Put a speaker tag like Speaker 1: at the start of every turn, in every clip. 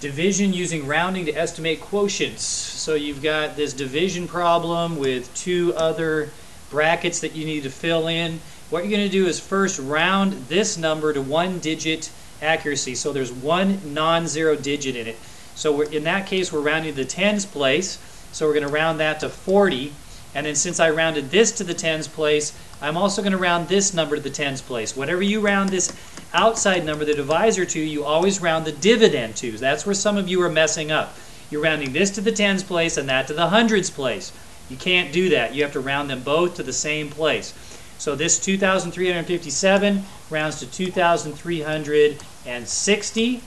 Speaker 1: division using rounding to estimate quotients. So you've got this division problem with two other brackets that you need to fill in. What you're going to do is first round this number to one digit accuracy. So there's one non-zero digit in it. So in that case, we're rounding to the tens place. So we're going to round that to 40. And then since I rounded this to the tens place, I'm also going to round this number to the tens place. Whatever you round this outside number, the divisor to, you always round the dividend to. That's where some of you are messing up. You're rounding this to the tens place and that to the hundreds place. You can't do that. You have to round them both to the same place. So this 2,357 rounds to 2,360,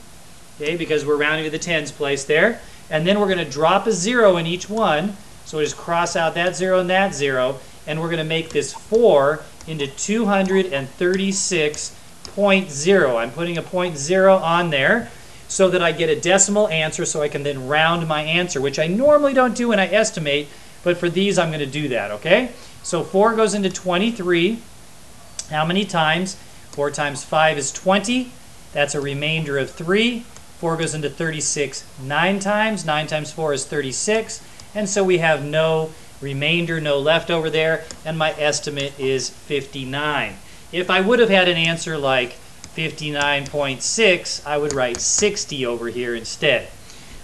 Speaker 1: okay, because we're rounding to the tens place there. And then we're going to drop a zero in each one. So we just cross out that zero and that zero. And we're going to make this 4 into 236.0. I'm putting a point zero on there so that I get a decimal answer so I can then round my answer, which I normally don't do when I estimate, but for these I'm going to do that, okay? So 4 goes into 23. How many times? 4 times 5 is 20. That's a remainder of 3. 4 goes into 36 9 times. 9 times 4 is 36. And so we have no remainder, no leftover there, and my estimate is 59. If I would have had an answer like 59.6, I would write 60 over here instead.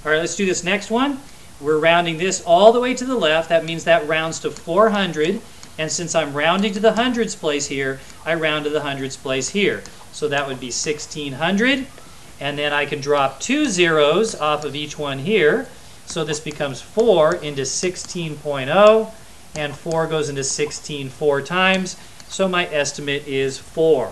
Speaker 1: All right, let's do this next one. We're rounding this all the way to the left. That means that rounds to 400. And since I'm rounding to the hundreds place here, I round to the hundreds place here. So that would be 1600. And then I can drop two zeros off of each one here. So this becomes 4 into 16.0. And 4 goes into 16 four times. So my estimate is 4.